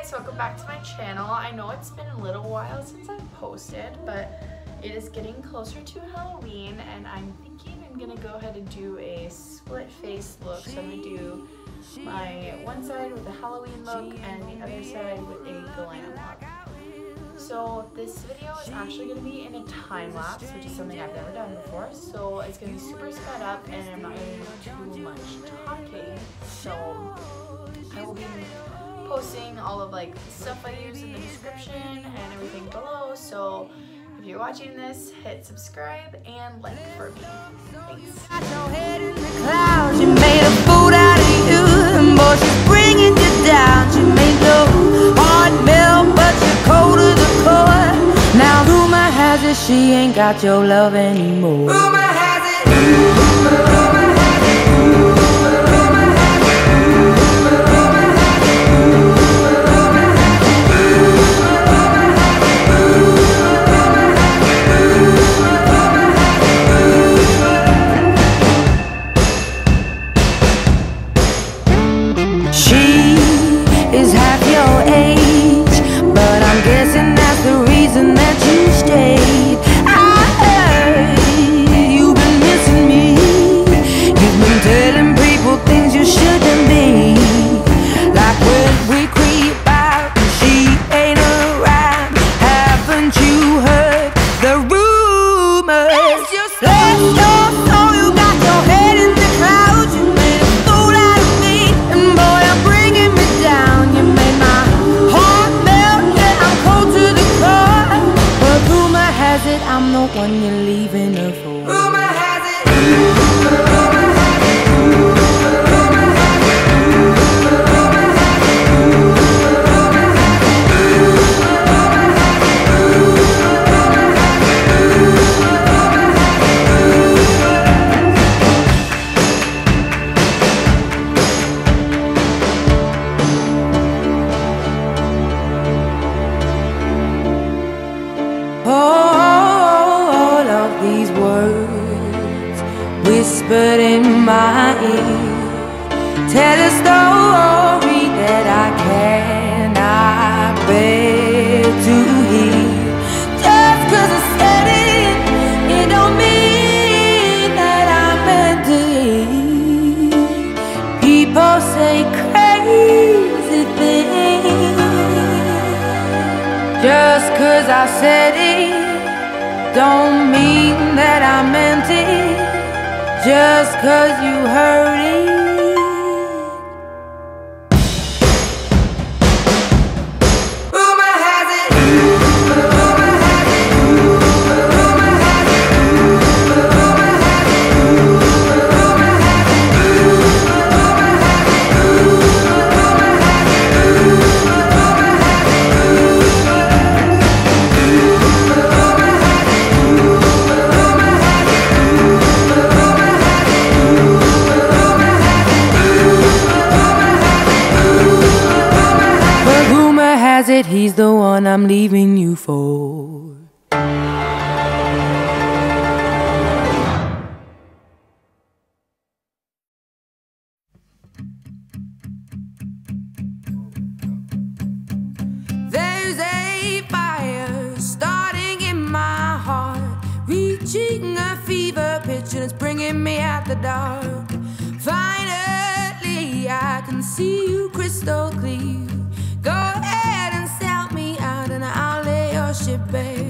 guys, welcome back to my channel. I know it's been a little while since I've posted, but it is getting closer to Halloween and I'm thinking I'm gonna go ahead and do a split face look. So I'm gonna do my one side with a Halloween look and the other side with a glam look. So this video is actually going to be in a time lapse, which is something I've never done before. So it's going to be super sped up and I'm not going to do too much talking. So I will be posting all of like the stuff I use in the description and everything below. So if you're watching this, hit subscribe and like for me. Thanks. she ain't got your love anymore. Whispered Tell a story that I cannot bear to hear. Just cause I said it, it don't mean that I meant it. People say crazy things. Just cause I said it, don't mean that I meant it just cause you heard it. He's the one I'm leaving you for. There's a fire starting in my heart, reaching a fever pitch, and it's bringing me out the dark. Finally, I can see you crystal you, babe.